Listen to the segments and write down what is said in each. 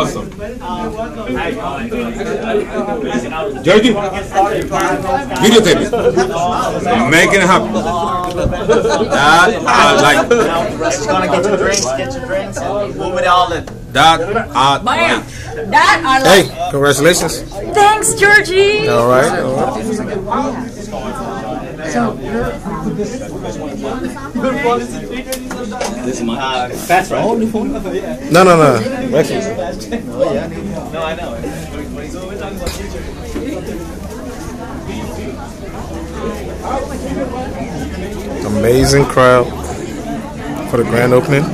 awesome. Georgie, videotape it. Making it happen. That I like. Russ is gonna get your drinks, get your drinks, and move it all in. That I like. That I like. Hey, congratulations. Thanks, Georgie. All right. All right. Uh, fast right? No, no, no. Excellent. No, I know. Amazing crowd for the grand opening.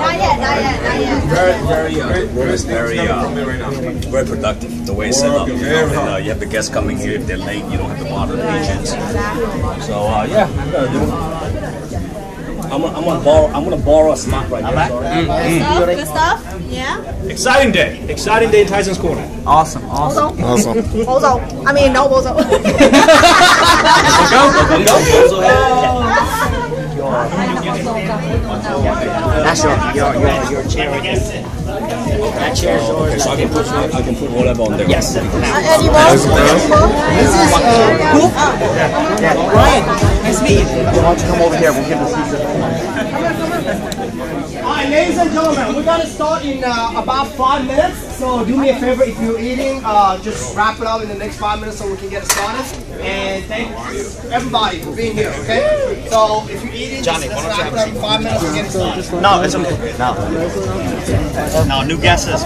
Not yet, not yet, not yet. very, very, it's very, uh, very productive the way it's set up. You, know, and, uh, you have the guests coming here if they're late. You don't have to bother the agents. So uh, yeah, gotta do it. I'm gonna, I'm gonna borrow, I'm gonna borrow a spot right there. sorry. Good stuff, good stuff. Yeah. Exciting day. Exciting day in Tyson's Corner. Awesome, awesome. Awesome. Bozo. I mean, no bozo. That's your, your, your, your chair right there. That chair's Okay, yours. so I can put, I can put whatever on there. Yes. Uh, any more? This is uh, Yeah. Ryan, nice to meet you. Why don't you come over here? We'll give the seats. Alright, ladies and gentlemen, we're gonna start in uh, about five minutes. So do me a favor, if you're eating, uh, just wrap it up in the next five minutes so we can get started. And thank everybody for being here, okay? So if you're eating, Johnny, just why let's don't you wrap have it up in five minutes and get started. No, it's okay. No. No, new guesses.